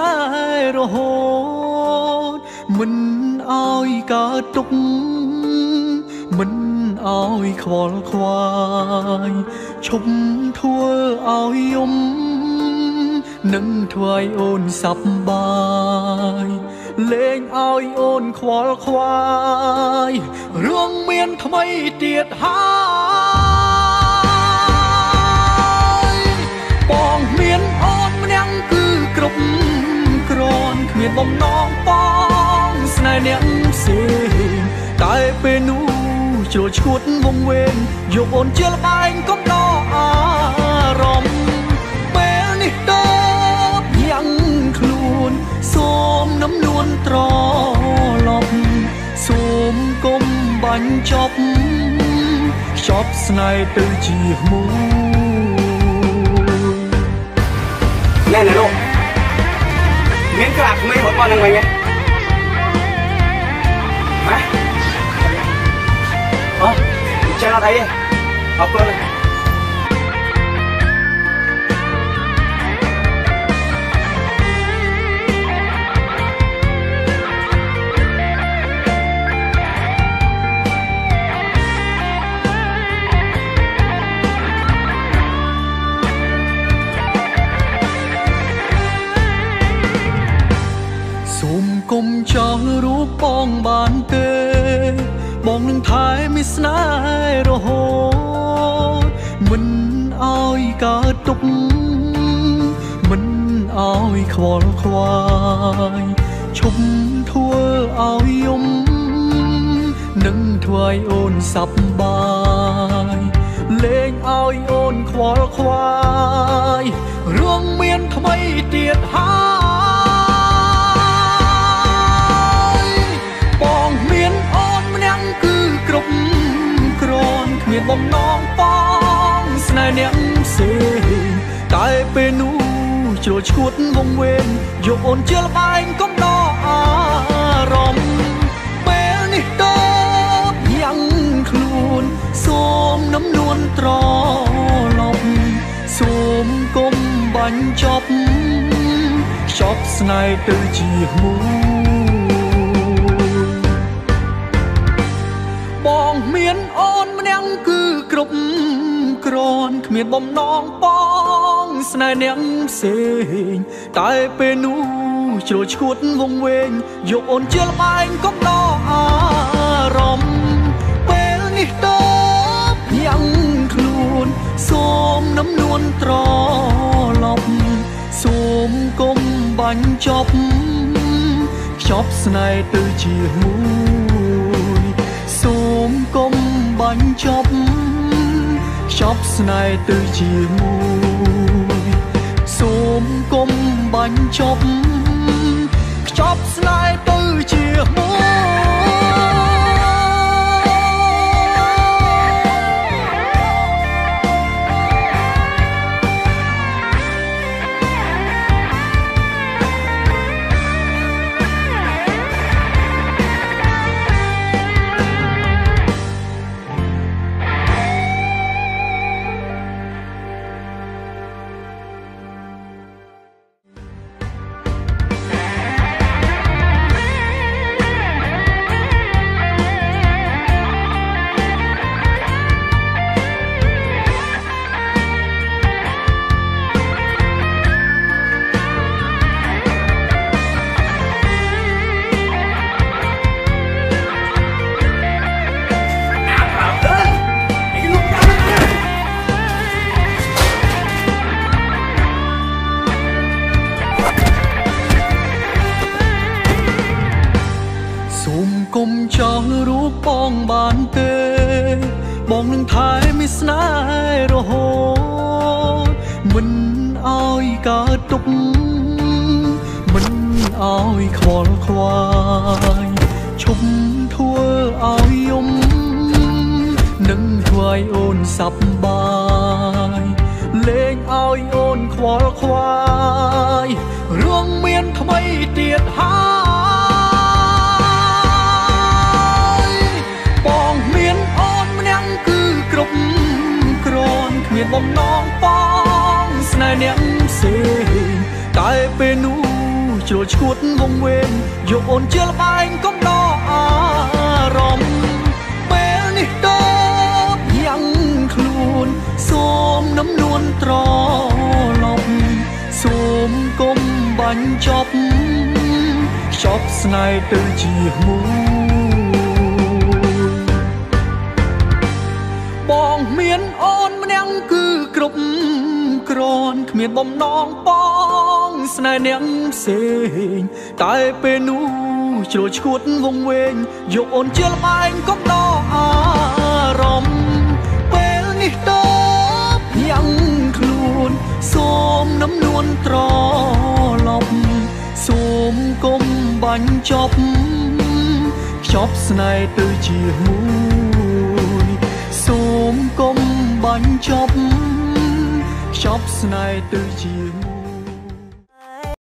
មានស្នេហ៍រហូតមិនអោយកើតទុកមិនអោយខ្វល់ខ្វាយឈប់ធ្វើអោយយំនឹងធ្វើឲ្យអូនសប្បាយលេងឲ្យអូនខ្វល់ខ្វាយរឿងមានថ្មីទៀតហើយ បំណងបងស្នេហ៍អ្នកផ្សេងតែពេលនោះជ្រុលឈួតវងវែងយកអូនជាលបែងកុំដកអារម្មណ៍ពេលនេះទៅយ៉ាងខ្លួនសូមនំនួនត្រឡប់សូមគុំបាញ់ចប់ខ្ចប់ស្នេហ៍ទៅជាមួយណែណែលោក មានក្រាក្មេងរបស់នឹងវិញហ៎អូចាំអត់អីទេអរគុណគុំ បបងបានទេ បងនឹងថែមានស្នេហ៍រហូតមិនអោយកើតទុកមិនអោយខ្វល់ខ្វាយឈប់ធ្វើអោយយំនឹងធ្វើឲ្យអូនសប្បាយលេងអោយអូនខ្វល់ខ្វាយរឿងមានថ្មីទៀតហើយ ឈួតវងវែងយកអូនជាលបែងកុំដកអារម្មណ៍ពេលនេះទៅយ៉ាងខ្លួនសូមនំនួនត្រឡប់សូមគុំបាញ់ចប់ខ្ចប់ស្នេហ៍ទៅជាមួយបងមានអូនម្នាក់គឺគ្រប់ គ្រាន់គ្មានបំណងបងស្នេហ៍អ្នកផ្សេងតែពេលនោះជ្រុលឈួតវងវែងយកអូនជាលបែងកុំដកអារម្មណ៍ពេលនេះទៅយ៉ាងខ្លួនសូមនំនួនត្រឡប់សូមគុំបាញ់ចប់ខ្ចប់ស្នេហ៍ទៅជាមួយសូមគុំបាញ់ចប់ខ្ចប់ស្នេហ៍ទៅជាមួយសូមគុំបាញ់ចប់ខ្ចប់ស្នេហ៍ទៅសូ បបងបានទេ បងនឹងថែមានស្នេហ៍រហូតមិនអោយកើតទុកមិនអោយខ្វល់ខ្វាយឈប់ធ្វើអោយយំនឹងធ្វើឲ្យអូនសប្បាយលេងអោយអូនខ្វល់ខ្វាយរឿងមានថ្មីទៀតហើយ មានអូនម្នាក់គឺគ្រប់គ្រាន់គ្មានមានបំណងបងស្នេហ៍អ្នកផ្សេងតែពេលនោះជ្រុលឈួតវងវែងយកអូនជាលបែងកុំដកអារម្មណ៍ពេលនេះតបយ៉ាងខ្លួនសូមនំនួនត្រឡប់សូមកុំបាញ់ចប់ខ្ចប់ស្នេហ៍ទៅជាមួយបងមានអូ រាន់គ្មានបំណងបងស្នេហ៍អ្នកផ្សេងតែពេលនោះជ្រុលឈួតវងវែងយកអូនជាលបែងកុំដកអារម្មណ៍ពេលនេះតបយ៉ាងខ្លួនសូមនំនួនត្រឡប់សូមកុំបាញ់ចប់ខ្ចប់ស្នេហ៍ទៅជាមួយសូមកុំបាញ់ចប់ shop sniper